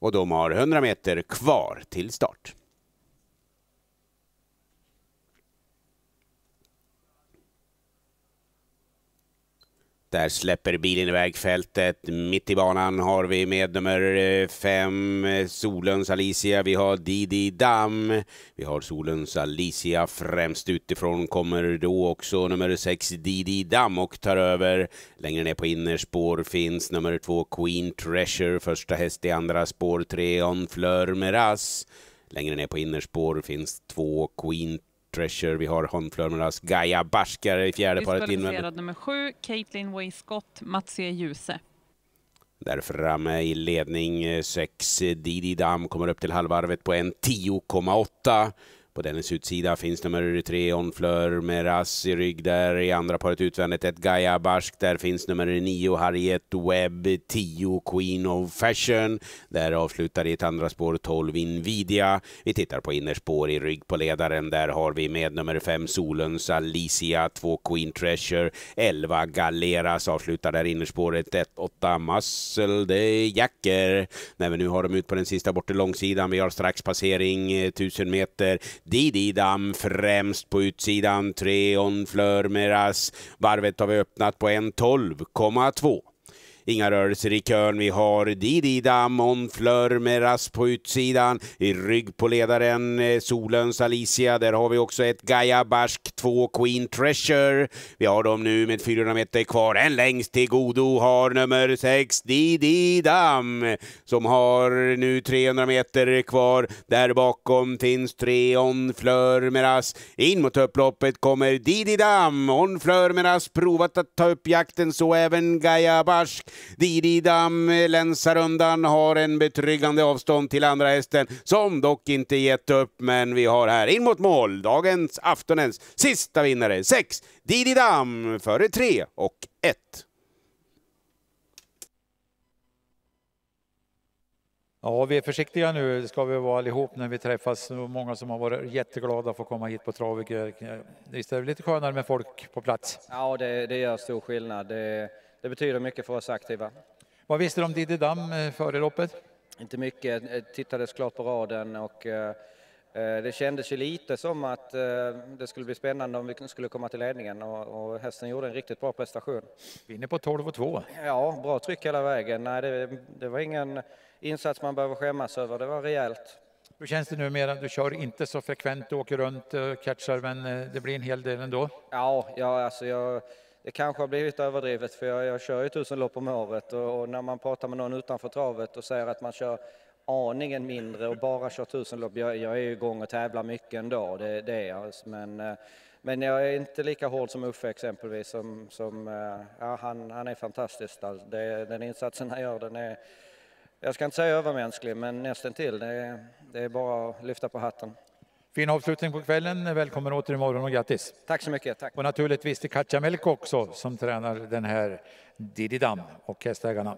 Och de har 100 meter kvar till start. Där släpper bilen iväg fältet. Mitt i banan har vi med nummer eh, fem Solens Alicia. Vi har Didi Dam. Vi har Solens Alicia främst utifrån. Kommer då också nummer sex Didi Dam och tar över. Längre ner på innerspår finns nummer två Queen Treasure. Första häst i andra spår tre On Fleur Meras. Längre ner på innerspår finns två Queen Treasure, vi har Honflörmernas Gaia Baskar i fjärde paret invändigt. nummer sju, Caitlin Way Scott, Mats e. Djuse. Där framme i ledning sex Didi Dam kommer upp till halvvarvet på en 10,8. På dennes utsida finns nummer tre Onfleur med Rass i rygg där. I andra paret utvändigt ett Gaia Barsk. Där finns nummer nio Harriet Webb, 10 Queen of Fashion. Där avslutar i ett andra spår 12 Invidia. Vi tittar på innerspår i rygg på ledaren. Där har vi med nummer fem Solens Alicia, 2 Queen Treasure, 11 Galeras avslutar där innerspåret 1 8 Muscle De Jacker. När vi nu har dem ut på den sista bortre långsidan. Vi har strax passering eh, 1000 meter. Didi Dam främst på utsidan. Treon Flörmeras. Varvet har vi öppnat på 1.12,2. Inga rörelser i kön. Vi har Didi Monflör med Meras på utsidan. I rygg på ledaren eh, Solens Alicia. Där har vi också ett Gaia Barsk 2 Queen Treasure. Vi har dem nu med 400 meter kvar. En längst till godo har nummer 6 Dididam som har nu 300 meter kvar. Där bakom finns tre Onflör med Meras. In mot upploppet kommer Didi Onflör On Fleur Meras provat att ta upp jakten, så även Gaia Barsk. Didi Dam länsar undan, har en betryggande avstånd till andra hästen som dock inte gett upp. Men vi har här in mot mål dagens, aftonens sista vinnare. 6. Didi Dam före 3 och 1. Ja, vi är försiktiga nu, ska vi vara allihop när vi träffas. Många som har varit jätteglada för att komma hit på Traviker. Visst är det lite skönare med folk på plats? Ja, det, det gör stor skillnad. Det, det betyder mycket för oss aktiva. Vad visste du om Didi Dam eh, före loppet? Inte mycket, jag tittade såklart på raden och eh, eh, det kändes ju lite som att det skulle bli spännande om vi skulle komma till ledningen och, och hästen gjorde en riktigt bra prestation. Vinner på 12 och 2. Ja, bra tryck hela vägen. Nej, det, det var ingen insats man behöver skämmas över, det var rejält. Hur känns det numera? Du kör inte så frekvent, du åker runt och catchar, men det blir en hel del ändå? Ja, ja alltså jag det kanske har blivit överdrivet för jag, jag kör ju tusen lopp om året och, och, när man pratar med någon utanför travet och säger att man kör aningen mindre och bara kör tusen lopp. Jag, jag är ju igång och tävlar mycket ändå, det, det är jag. Men, eh, men jag är inte lika hård som Uffe exempelvis. Som, som, eh, ja, han, han är fantastisk. Alltså, det, den insatsen han gör, den är, jag ska inte säga övermänsklig, men nästan till. Det, det är bara att lyfta på hatten. Fin avslutning på kvällen. Välkommen åter imorgon och grattis. Tack så mycket. Tack. Och naturligtvis till Katja Melk också som tränar den här Didi Dam och hästägarna.